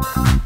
Wow.